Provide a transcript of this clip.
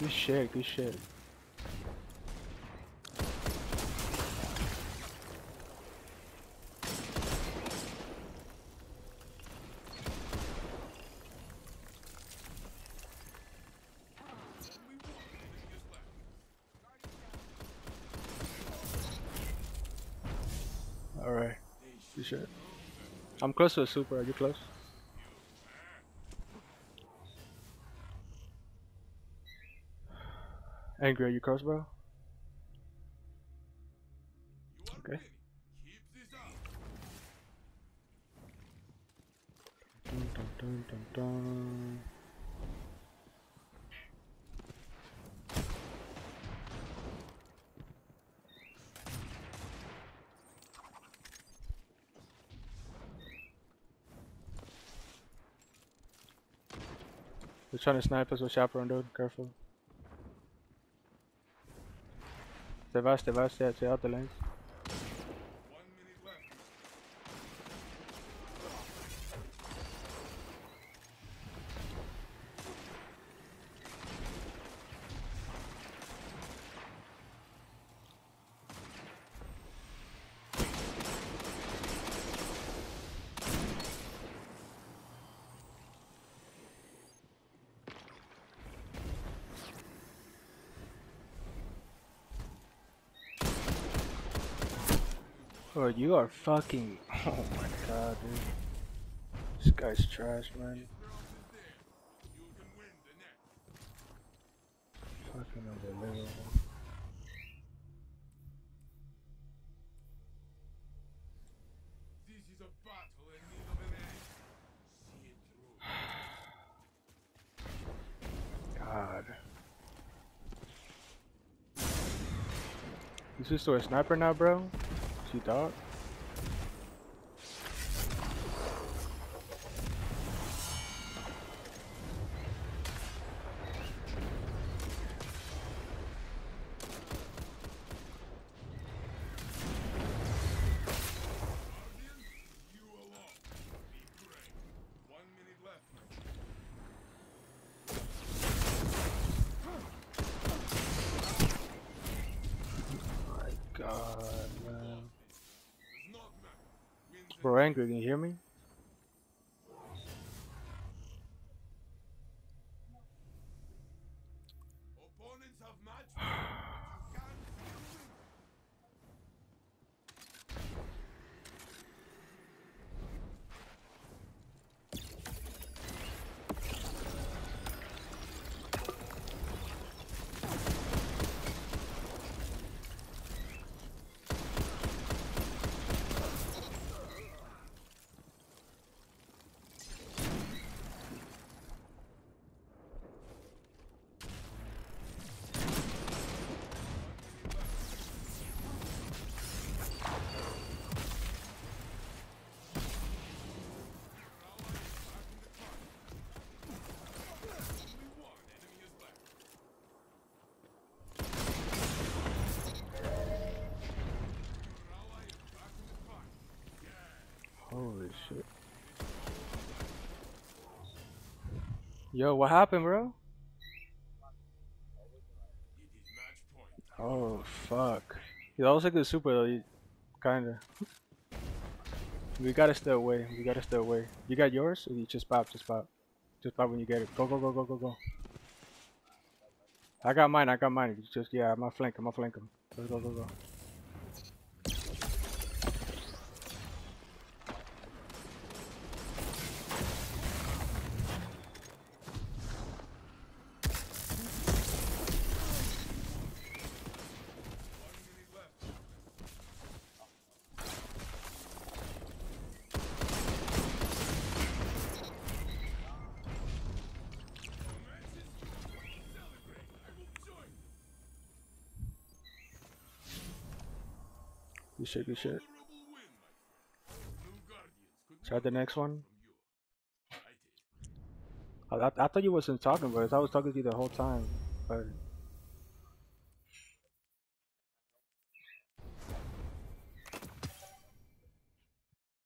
Good shit, good shit. Alright. Good shit. I'm close to a super, are you close? Angry, are you close, bro? Okay. Dun, dun, dun. They're trying to snipe us with chaperone, dude. Careful. The worst, the worst, yeah, the other lane. Oh, you are fucking. Oh my god, dude. This guy's trash, man. Fucking unbelievable. God. You switched to a sniper now, bro? She thought? You alone. Be brave. One minute left. My god, man. Does not matter. Win the Bro, angry, can you hear me? Holy shit. Yo, what happened, bro? Oh, fuck. He always like the super, though. Kinda. We gotta stay away. We gotta stay away. You got yours? You just pop, just pop. Just pop when you get it. Go, go, go, go, go, go. I got mine, I got mine. Just, yeah, I'm gonna flank him, I'm gonna flank him. Go, go, go, go. Good shit, good shit. Try the next one. I. I, I, I thought you wasn't talking, but I was talking to you the whole time. But